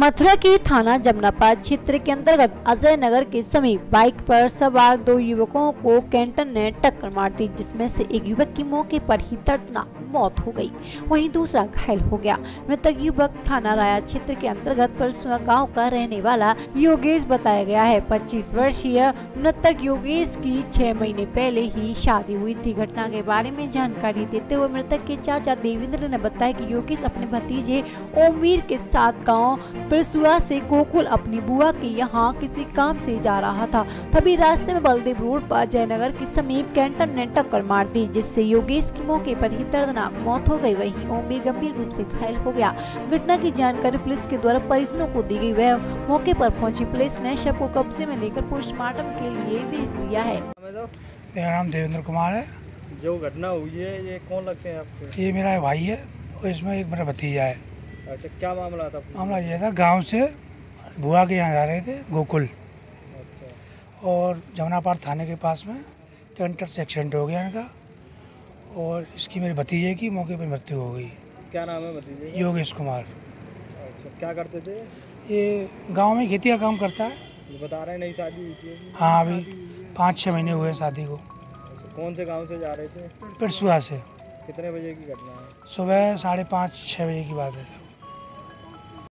मथुरा के थाना जमनापाल क्षेत्र के अंतर्गत अजय नगर के समीप बाइक पर सवार दो युवकों को कैंटन ने टक्कर मार दी, जिसमें से एक युवक की मौके पर ही दर्दनाक मौत हो गई। वहीं दूसरा घायल हो गया। मृतक युवक थाना राया क्षेत्र के अंतर्गत परसुआ गाँव का रहने वाला योगेश बताया गया है। 25 वर्षीय मृतक योगेश की छह महीने पहले ही शादी हुई थी। घटना के बारे में जानकारी देते हुए मृतक के चाचा देवेंद्र ने बताया कि योगेश अपने भतीजे ओमवीर के साथ गाँव परसुआ से गोकुल अपनी बुआ के यहाँ किसी काम से जा रहा था। तभी रास्ते में बलदेव रोड पर जयनगर के समीप कैंटर ने टक्कर मार दी जिससे योगेश की मौके पर ही दर्दनाक मौत हो गई। वहीं ओमवीर गंभीर रूप से घायल हो गया। घटना की जानकारी पुलिस के द्वारा परिजनों को दी गई। वह मौके पर पहुँची। पुलिस ने शव को कब्जे में लेकर पोस्टमार्टम के लिए भेज दिया है। मेरा नाम देवेंद्र कुमार है। जो घटना हुई है ये कौन लगते हैं आपके? ये मेरा भाई है। और इसमें एक मेरा भतीजा है। अच्छा क्या मामला था मामला ये था गाँव से बुआ के यहाँ जा रहे थे गोकुल। अच्छा। और जमुनापार थाने के पास में कैंटर से एक्सीडेंट हो गया इनका। और इसकी मेरे भतीजे की मौके पर मृत्यु हो गई। क्या नाम है बताइए योगेश कुमार। अच्छा क्या करते थे? ये गाँव में खेती का काम करता है। बता रहे हैं नई शादी हुई थी। हाँ अभी पाँच छः महीने हुए शादी को। अच्छा, कौन से गाँव से जा रहे थे? परसुआ से। कितने बजे की घटना है? सुबह साढ़े पाँच छः बजे की बात है।